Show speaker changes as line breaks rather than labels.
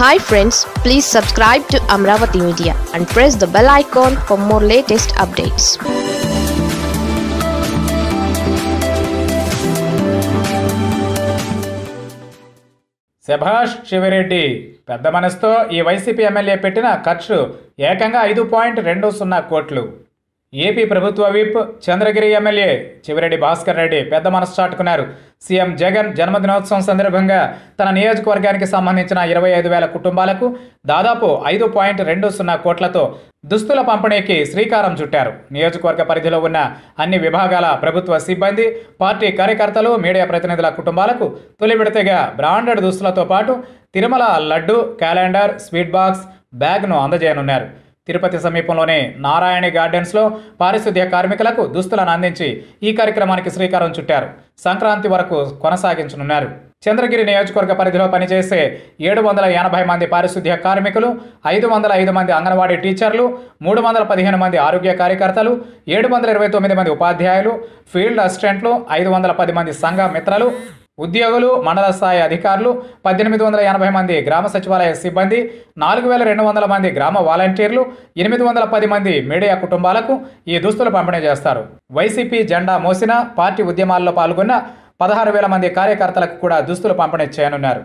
Hi friends please subscribe to Amaravati media and press the bell icon for more latest updates
శభాష్ శివిరెడ్డి పెద్ద మనసుతో ఈ YCP MLA పెట్టిన ఖర్చు ఏకంగా ఐదు పాయింట్ రెండు సున్నా కోట్లు. ఏపీ ప్రభుత్వ విప్ చంద్రగిరి ఎమ్మెల్యే చివిరెడ్డి భాస్కర్ రెడ్డి పెద్ద మనసు చాటుకున్నారు. సీఎం జగన్ జన్మదినోత్సవం సందర్భంగా తన నియోజకవర్గానికి సంబంధించిన ఇరవై ఐదు వేల కుటుంబాలకు దాదాపు ఐదు పాయింట్ రెండు సున్నా కోట్లతో దుస్తుల పంపిణీకి శ్రీకారం చుట్టారు. నియోజకవర్గ పరిధిలో ఉన్న అన్ని విభాగాల ప్రభుత్వ సిబ్బంది పార్టీ కార్యకర్తలు మీడియా ప్రతినిధుల కుటుంబాలకు తొలి విడతగా బ్రాండెడ్ దుస్తులతో పాటు Tirumala laddu calendar sweet box బ్యాగ్ను అందజేయనున్నారు. తిరుపతి సమీపంలోని నారాయణి గార్డెన్స్లో పారిశుద్ధ్య కార్మికులకు దుస్తులను అందించి ఈ కార్యక్రమానికి శ్రీకారం చుట్టారు. సంక్రాంతి వరకు కొనసాగించనున్నారు. చంద్రగిరి నియోజకవర్గ పరిధిలో పనిచేసే ఏడు వందల ఎనభై మంది పారిశుద్ధ్య కార్మికులు ఐదు వందల ఐదు మంది అంగన్వాడీ టీచర్లు మూడు వందల పదిహేను మంది ఆరోగ్య కార్యకర్తలు ఏడు వందల ఇరవై తొమ్మిది మంది ఉపాధ్యాయులు ఫీల్డ్ అసిస్టెంట్లు ఐదు వందల పది మంది సంఘ మిత్రలు ఉద్యోగులు మండల స్థాయి అధికారులు పద్దెనిమిది వందల ఎనభై మంది గ్రామ సచివాలయ సిబ్బంది నాలుగు వేల రెండు వందల మంది గ్రామ వాలంటీర్లు ఎనిమిది వందల పది మంది మీడియా కుటుంబాలకు ఈ దుస్తులు పంపిణీ చేస్తారు. వైసీపీ జెండా మోసిన పార్టీ ఉద్యమాల్లో పాల్గొన్న పదహారు వేల మంది కార్యకర్తలకు కూడా దుస్తులు పంపిణీ చేయనున్నారు.